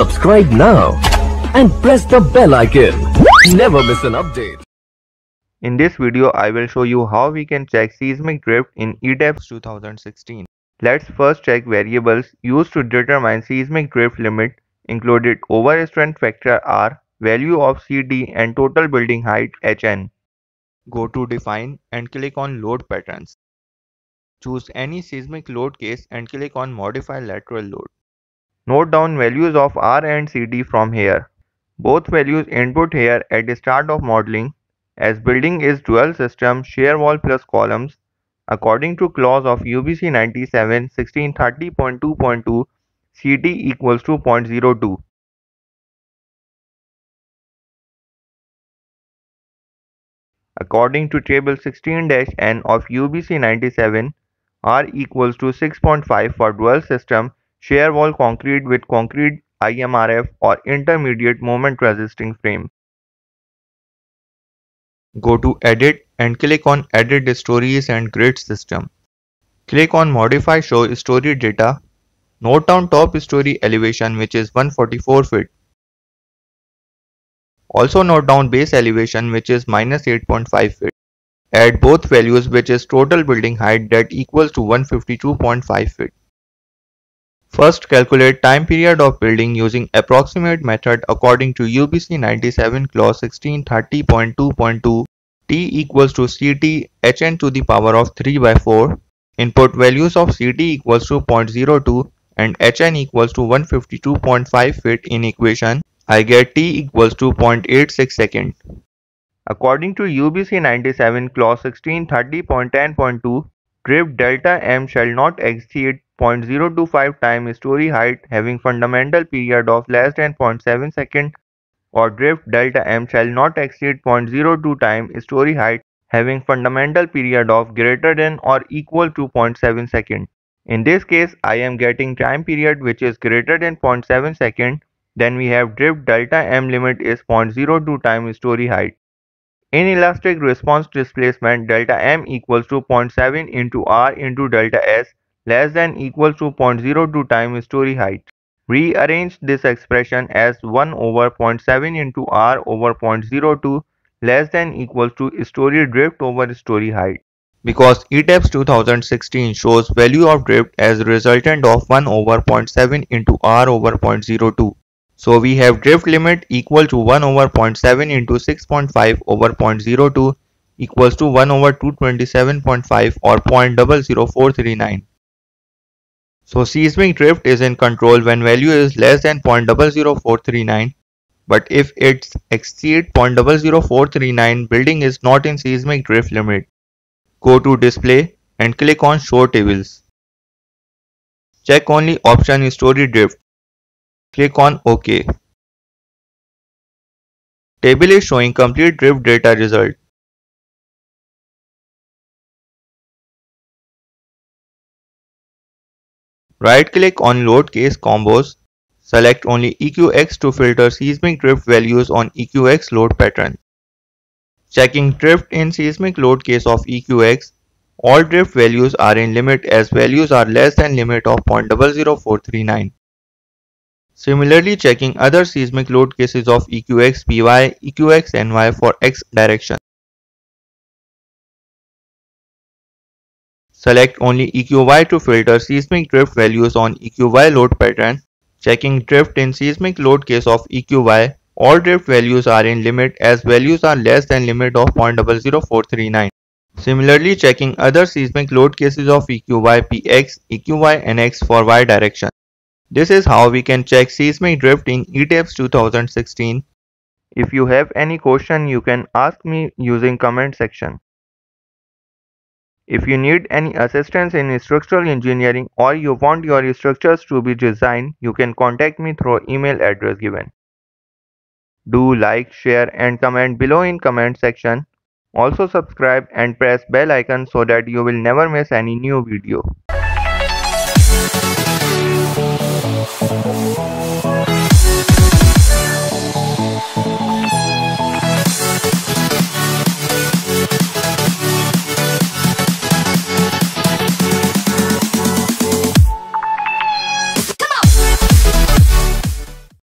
Subscribe now and press the bell icon. Never miss an update. In this video, I will show you how we can check seismic drift in ETABS 2016. Let's first check variables used to determine seismic drift limit included over strength factor R, value of CT and total building height HN. Go to define and click on load patterns. Choose any seismic load case and click on modify lateral load. Note down values of R and CT from here. Both values input here at the start of modeling as building is dual system shear wall plus columns according to clause of UBC 97 1630.2.2 CT equals to 0.02. According to table 16-N of UBC 97, R equals to 6.5 for dual system shear wall concrete with concrete IMRF or intermediate moment resisting frame. Go to edit and click on edit stories and grid system. Click on modify show story data. Note down top story elevation which is 144 feet. Also note down base elevation which is minus 8.5 feet. Add both values which is total building height that equals to 152.5 feet. First calculate time period of building using approximate method according to UBC 97 clause 1630.2.2 T equals to CT Hn to the power of 3 by 4. Input values of CT equals to 0.02 and Hn equals to 152.5 feet in equation. I get T equals to 0.86 second. According to UBC 97 clause 1630.10.2, drift delta m shall not exceed 0.025 time story height having fundamental period of less than 0.7 second or drift delta m shall not exceed 0.02 time story height having fundamental period of greater than or equal to 0.7 second. In this case, I am getting time period which is greater than 0.7 second. Then we have drift delta m limit is 0.02 time story height. Inelastic response displacement delta m equals to 0.7 into r into delta s less than equals to 0.02 time story height. Rearrange this expression as 1 over 0.7 into r over 0.02 less than equals to story drift over story height. Because ETABS 2016 shows value of drift as resultant of 1 over 0.7 into r over 0.02. So we have drift limit equal to 1 over 0.7 into 6.5 over 0.02 equals to 1 over 227.5 or 0.00439. So seismic drift is in control when value is less than 0.00439 but if it exceeds 0.00439 building is not in seismic drift limit. Go to display and click on show tables. Check only option story drift Click on OK. Table is showing complete drift data result. Right click on load case combos. Select only EQX to filter seismic drift values on EQX load pattern. Checking drift in seismic load case of EQX. All drift values are in limit as values are less than limit of 0.00439. Similarly checking other seismic load cases of EQX PY, EQX NY for X direction. Select only EQY to filter seismic drift values on EQY load pattern. Checking drift in seismic load case of EQY, all drift values are in limit as values are less than limit of 0.00439. Similarly checking other seismic load cases of EQY PX, EQY NX for Y direction. This is how we can check seismic drift in ETABS 2016. If you have any question you can ask me using comment section. If you need any assistance in structural engineering or you want your structures to be designed, you can contact me through email address given. Do like, share and comment below in comment section. Also subscribe and press bell icon so that you will never miss any new video. Thank you.